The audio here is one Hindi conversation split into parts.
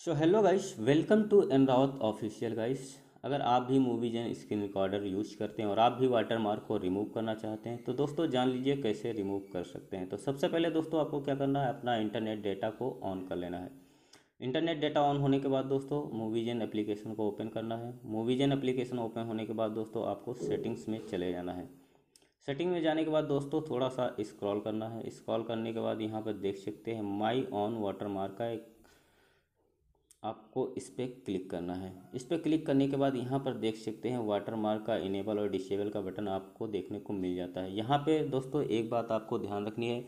So hello guys welcome to Enrawat official guys अगर आप भी movies and screen recorder use करते हैं और आप भी वाटर मार्क को रिमूव करना चाहते हैं तो दोस्तों जान लीजिए कैसे रिमूव कर सकते हैं। तो सबसे पहले दोस्तों आपको क्या करना है, अपना इंटरनेट डेटा को ऑन कर लेना है। इंटरनेट डेटा ऑन होने के बाद दोस्तों मूवीज़ एंड एप्लीकेशन को ओपन करना है। मूवीज़ एंड एप्लीकेशन ओपन होने के बाद दोस्तों आपको सेटिंग्स में चले जाना है। सेटिंग में जाने के बाद दोस्तों थोड़ा सा स्क्रॉल करना है। स्क्रॉल करने के बाद यहाँ पर देख सकते हैं माई ऑन वाटर मार्क का एक आपको इस पर क्लिक करना है। इस पर क्लिक करने के बाद यहाँ पर देख सकते हैं वाटर मार्क का इनेबल और डिसेबल का बटन आपको देखने को मिल जाता है। यहाँ पे दोस्तों एक बात आपको ध्यान रखनी है,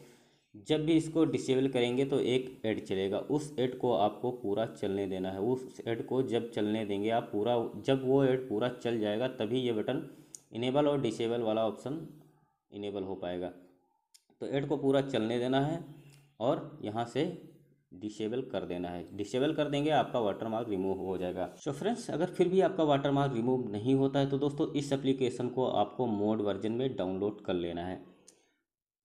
जब भी इसको डिसेबल करेंगे तो एक एड चलेगा। उस एड को आपको पूरा चलने देना है। उस एड को जब चलने देंगे आप पूरा, जब वो एड पूरा चल जाएगा तभी ये बटन इनेबल और डिसेबल वाला ऑप्शन इनेबल हो पाएगा। तो एड को पूरा चलने देना है और यहाँ से डिसेबल कर देना है। डिसेबल कर देंगे, आपका वाटरमार्क रिमूव हो जाएगा। सो फ्रेंड्स अगर फिर भी आपका वाटरमार्क रिमूव नहीं होता है तो दोस्तों, इस एप्लीकेशन को आपको मोड वर्जन में डाउनलोड कर लेना है।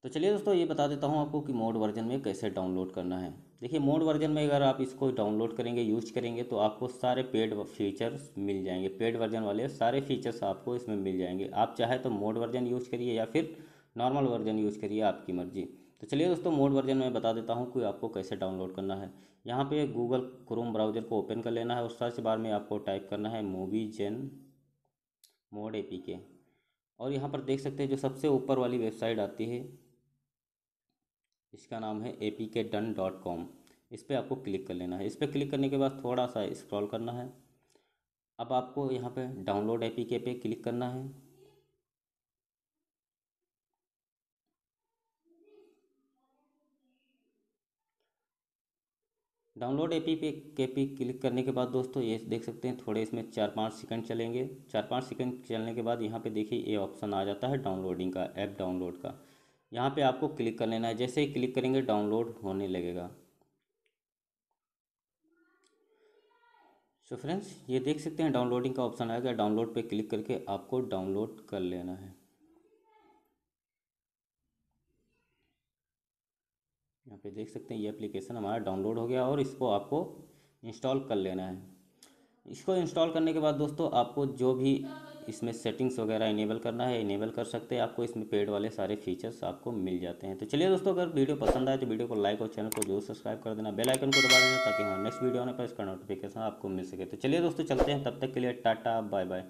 तो चलिए दोस्तों, ये बता देता हूँ आपको कि मोड वर्जन में कैसे डाउनलोड करना है। देखिए मोड वर्जन में अगर आप इसको डाउनलोड करेंगे यूज़ करेंगे तो आपको सारे पेड फीचर्स मिल जाएँगे। पेड वर्जन वाले सारे फीचर्स आपको इसमें मिल जाएँगे। आप चाहे तो मोड वर्जन यूज़ करिए या फिर नॉर्मल वर्जन यूज़ करिए, आपकी मर्ज़ी। तो चलिए दोस्तों मोड वर्जन में बता देता हूँ कि आपको कैसे डाउनलोड करना है। यहाँ पे गूगल क्रोम ब्राउज़र को ओपन कर लेना है और सर्च बार में आपको टाइप करना है मूवी जेन मोड ए के और यहाँ पर देख सकते हैं जो सबसे ऊपर वाली वेबसाइट आती है, इसका नाम है A P K done dot com इस पर आपको क्लिक कर लेना है। इस पर क्लिक करने के बाद थोड़ा सा स्क्रॉल करना है। अब आपको यहाँ पे डाउनलोड ए पी के पे क्लिक करना है। डाउनलोड ए पी पे के पी क्लिक करने के बाद दोस्तों ये देख सकते हैं, थोड़े इसमें चार पाँच सेकंड चलेंगे। चार पाँच सेकंड चलने के बाद यहाँ पे देखिए ये ऑप्शन आ जाता है डाउनलोडिंग का, ऐप डाउनलोड का। यहाँ पे आपको क्लिक कर लेना है, जैसे ही क्लिक करेंगे डाउनलोड होने लगेगा। सो फ्रेंड्स ये देख सकते हैं डाउनलोडिंग का ऑप्शन आएगा डाउनलोड पर क्लिक करके आपको डाउनलोड कर लेना है। यहाँ पे देख सकते हैं, ये एप्लीकेशन हमारा डाउनलोड हो गया और इसको आपको इंस्टॉल कर लेना है। इसको इंस्टॉल करने के बाद दोस्तों, आपको जो भी इसमें सेटिंग्स वगैरह इनेबल करना है इनेबल कर सकते हैं। आपको इसमें पेड वाले सारे फीचर्स आपको मिल जाते हैं। तो चलिए दोस्तों, अगर वीडियो पसंद आए तो वीडियो को लाइक और चैनल को ज़रूर सब्सक्राइब कर देना। बेल आइकन को दबा देना ताकि हमारे नेक्स्ट वीडियो आने पर इसका नोटिफिकेशन आपको मिल सके। तो चलिए दोस्तों, चलते हैं। तब तक के लिए टाटा बाय बाय